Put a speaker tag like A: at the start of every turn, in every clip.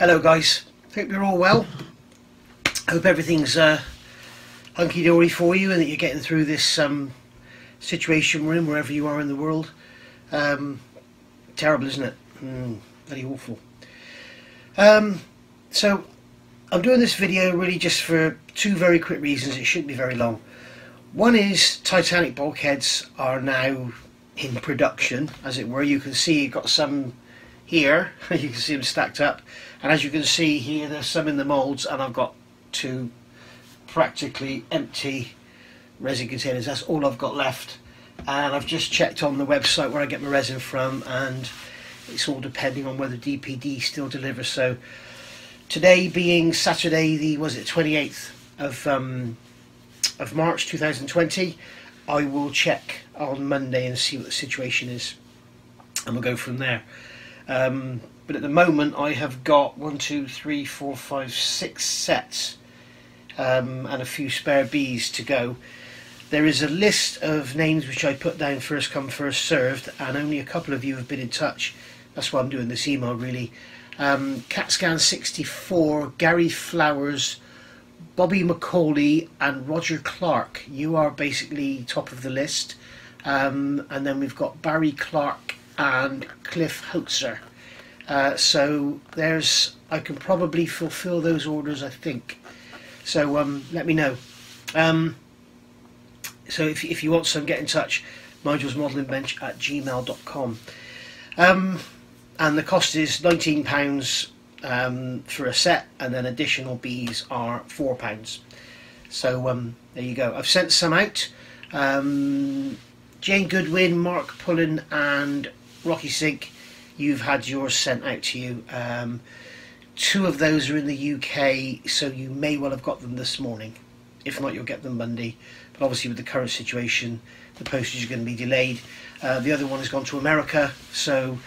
A: Hello guys, hope you're all well. Hope everything's uh, hunky-dory for you and that you're getting through this um, situation we're in, wherever you are in the world. Um, terrible, isn't it? Mm, very awful. Um, so, I'm doing this video really just for two very quick reasons. It shouldn't be very long. One is Titanic bulkheads are now in production, as it were. You can see you've got some here, you can see them stacked up, and as you can see here, there's some in the moulds, and I've got two practically empty resin containers. That's all I've got left, and I've just checked on the website where I get my resin from, and it's all depending on whether DPD still delivers. So today being Saturday, the was it 28th of um, of March 2020, I will check on Monday and see what the situation is, and we'll go from there. Um, but at the moment, I have got one, two, three, four, five, six sets um, and a few spare bees to go. There is a list of names which I put down first come, first served, and only a couple of you have been in touch. That's why I'm doing this email, really. Um, CatScan64, Gary Flowers, Bobby McCauley, and Roger Clark. You are basically top of the list. Um, and then we've got Barry Clark and Cliff Hoetzer. Uh, so there's, I can probably fulfill those orders, I think. So um, let me know. Um, so if, if you want some, get in touch. Nigel's Modelling Bench at gmail.com. Um, and the cost is £19 um, for a set, and then additional bees are £4. So um, there you go. I've sent some out. Um, Jane Goodwin, Mark Pullen, and Rocky Sink, you've had yours sent out to you. Um, two of those are in the UK, so you may well have got them this morning. If not, you'll get them Monday. But obviously, with the current situation, the postage is going to be delayed. Uh, the other one has gone to America, so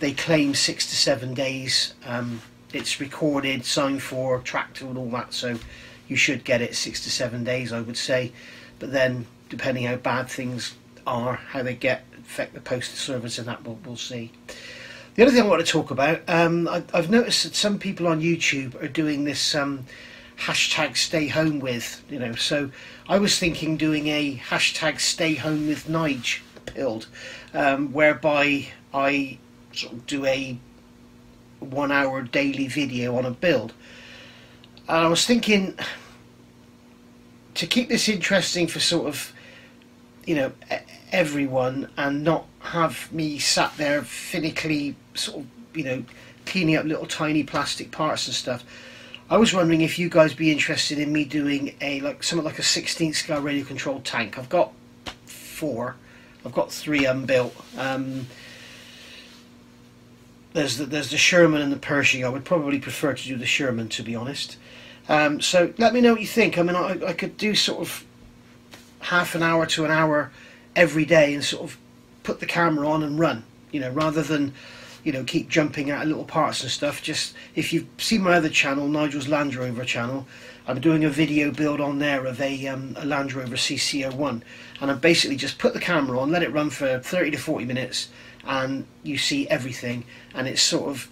A: they claim six to seven days. Um, it's recorded, signed for, tracked, and all that, so you should get it six to seven days, I would say. But then, depending how bad things are, how they get affect the postal service, and that we'll, we'll see. The other thing I want to talk about, um, I, have noticed that some people on YouTube are doing this um, hashtag stay home with, you know, so I was thinking doing a hashtag stay home with Nige build, um, whereby I sort of do a one hour daily video on a build. And I was thinking to keep this interesting for sort of, you know, everyone and not have me sat there finically sort of, you know, cleaning up little tiny plastic parts and stuff. I was wondering if you guys be interested in me doing a like something like a 16th scale radio controlled tank. I've got four. I've got three unbuilt. Um, there's the, there's the Sherman and the Pershing. I would probably prefer to do the Sherman, to be honest. Um, so let me know what you think. I mean, I, I could do sort of half an hour to an hour every day and sort of put the camera on and run. You know, rather than you know keep jumping out of little parts and stuff. Just if you've seen my other channel, Nigel's Land Rover channel, I'm doing a video build on there of a, um, a Land Rover CC01, and I basically just put the camera on, let it run for 30 to 40 minutes, and you see everything, and it's sort of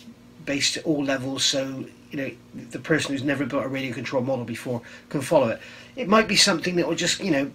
A: based at all levels, so you know the person who's never built a radio control model before can follow it. It might be something that will just you know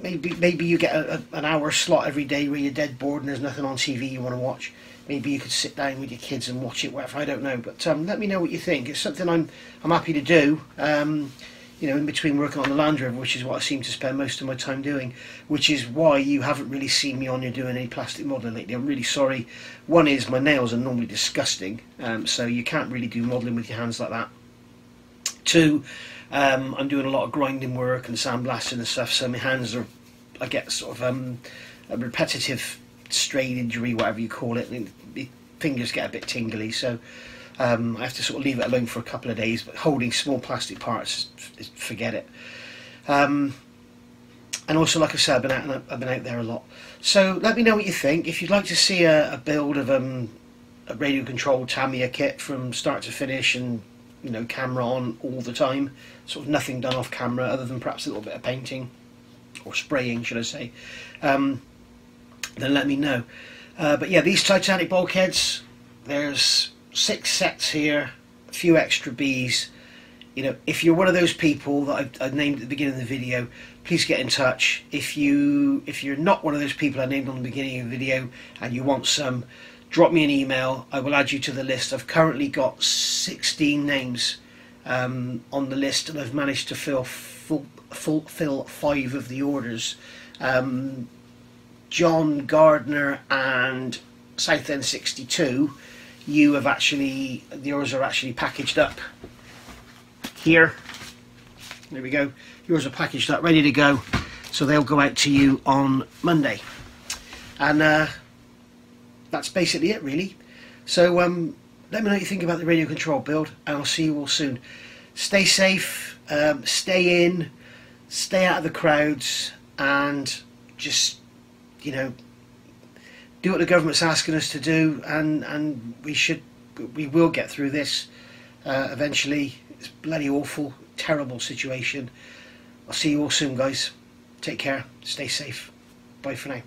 A: maybe maybe you get a, a, an hour slot every day where you're dead bored and there's nothing on TV you want to watch. Maybe you could sit down with your kids and watch it, whatever. I don't know, but um, let me know what you think. It's something I'm I'm happy to do. Um, you know, in between working on the Land Rover, which is what I seem to spend most of my time doing, which is why you haven't really seen me on here doing any plastic modelling lately. I'm really sorry. One is my nails are normally disgusting, um, so you can't really do modelling with your hands like that. Two, um, I'm doing a lot of grinding work and sandblasting and stuff, so my hands are, I get sort of um, a repetitive strain injury, whatever you call it, and my fingers get a bit tingly, so um, I have to sort of leave it alone for a couple of days, but holding small plastic parts, forget it. Um, and also, like I said, I've been, out, I've been out there a lot. So let me know what you think. If you'd like to see a, a build of um, a radio controlled Tamiya kit from start to finish and you know camera on all the time, sort of nothing done off camera other than perhaps a little bit of painting or spraying, should I say, um, then let me know. Uh, but yeah, these Titanic bulkheads, there's six sets here, a few extra bees. You know, if you're one of those people that I, I named at the beginning of the video, please get in touch. If you if you're not one of those people I named on the beginning of the video and you want some, drop me an email. I will add you to the list. I've currently got 16 names um, on the list, and I've managed to fill full, fulfill five of the orders. Um, John Gardner and Southend 62, you have actually, orders are actually packaged up here. There we go. Yours are packaged up, ready to go. So they'll go out to you on Monday. And uh, that's basically it, really. So um, let me know what you think about the radio control build, and I'll see you all soon. Stay safe, um, stay in, stay out of the crowds, and just, you know, do what the government's asking us to do, and and we should, we will get through this uh, eventually. It's bloody awful, terrible situation. I'll see you all soon, guys. Take care. Stay safe. Bye for now.